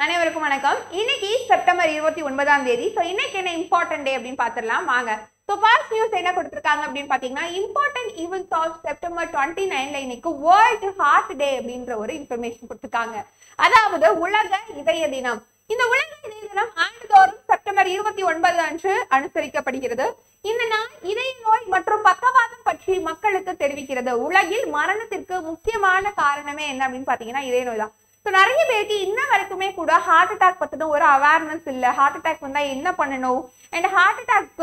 அனைவருக்கும் வணக்கம். இன்னைக்கு செப்டம்பர் இருபத்தி ஒன்பதாம் தேதி. ஸோ இன்னைக்கு என்ன இம்பார்ட்டன்ட் டே அப்படின்னு பார்த்துடலாம். வாங்க. ஸோ ஃபர்ஸ்ட் நியூஸ் என்ன கொடுத்துருக்காங்க அப்படின்னு பார்த்தீங்கன்னா important events of September twenty நைன்ல இன்னைக்கு வேர்ல்டு ஹார்ட் டே அப்படின்ற ஒரு இன்ஃபர்மேஷன் கொடுத்துருக்காங்க. அதாவது உலக இதய தினம். இந்த உலக இதய தினம் ஆண்டுதோறும் செப்டம்பர் இருபத்தி ஒன்பது அன்று அனுசரிக்கப்படுகிறது. இந்த நாள் இதய நோய் மற்றும் பக்கவாதம் பற்றி மக்களுக்கு தெரிவிக்கிறது. உலகில் மரணத்திற்கு முக்கியமான காரணமே என்ன அப்படின்னு பாத்தீங்கன்னா இதய நோய் தான் ஸோ நிறைய பேருக்கு இன்ன வரைக்குமே கூட ஹார்ட் அட்டாக் பற்றின ஒரு அவேர்னஸ் இல்லை. ஹார்ட் அட்டாக் வந்தால் என்ன பண்ணணும்? And heart attack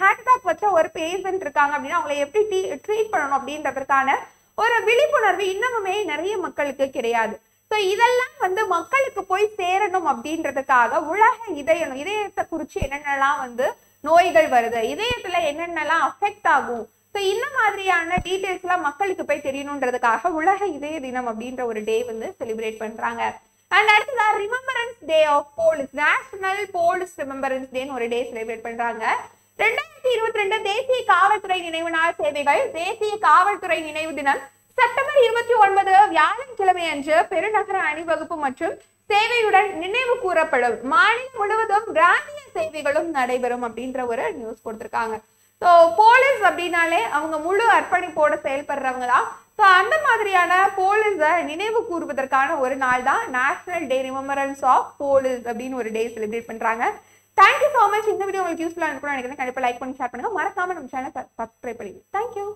heart attack வச்ச ஒரு பேஷண்ட் இருக்காங்க அப்படின்னா அவங்களை எப்படி ட்ரீட் பண்ணணும் அப்படின்றதுக்கான ஒரு விழிப்புணர்வு இன்னமுமே நிறைய மக்களுக்கு கிடையாது. ஸோ இதெல்லாம் வந்து மக்களுக்கு போய் சேரணும் அப்படின்றதுக்காக உலக இதயம் இதயத்தை குறித்து என்னென்னலாம் வந்து நோய்கள் வருது இதயத்தில் என்னென்னலாம் அஃபெக்ட் ஆகும் ஸோ இந்த மாதிரியான டீட்டெயில்ஸ்லாம் மக்களுக்கு போய் தெரியணுன்றதுக்காக உலக இதய தினம் அப்படின்ற ஒரு டே வந்து செலிப்ரேட் பண்றாங்க. அண்ட் அடுத்ததா remembrance day of police national police remembrance டேன்னு ஒரு டே செலிப்ரேட் பண்றாங்க. ரெண்டாயிரத்தி இருபத்தி ரெண்டு தேசிய காவல்துறை நினைவு நாள் சேவைகள் தேசிய காவல்துறை நினைவு தினம் செப்டம்பர் இருபத்தி ஒன்பது வியாழக்கிழமை அன்று பெருநகர அணிவகுப்பு மற்றும் சேவையுடன் நினைவு கூறப்படும். மாநிலம் முழுவதும் பிராந்திய சேவைகளும் நடைபெறும் அப்படின்ற ஒரு நியூஸ் கொடுத்திருக்காங்க. ஸோ போலீஸ் அப்படின்னாலே அவங்க முழு அர்ப்பணிப்போட செயல்படுறவங்க தான் ஸோ அந்த மாதிரியான போலீஸை நினைவு கூறுவதற்கான ஒரு நாள் தான் national day remembrance of police அப்படின்னு ஒரு டே செலிப்ரேட் பண்றாங்க. தேங்க்யூ ஸோ மச் இந்த வீடியோ உங்களுக்கு யூஸ்ஃபுல்லாக இருக்கணும்னு நினைக்கிறேன். கண்டிப்பாக லைக் பண்ணி ஷேர் பண்ணுங்க. மறக்காம நம்ம சேனல் சப்ஸ்கிரைப் பண்ணுங்க தேங்க்யூ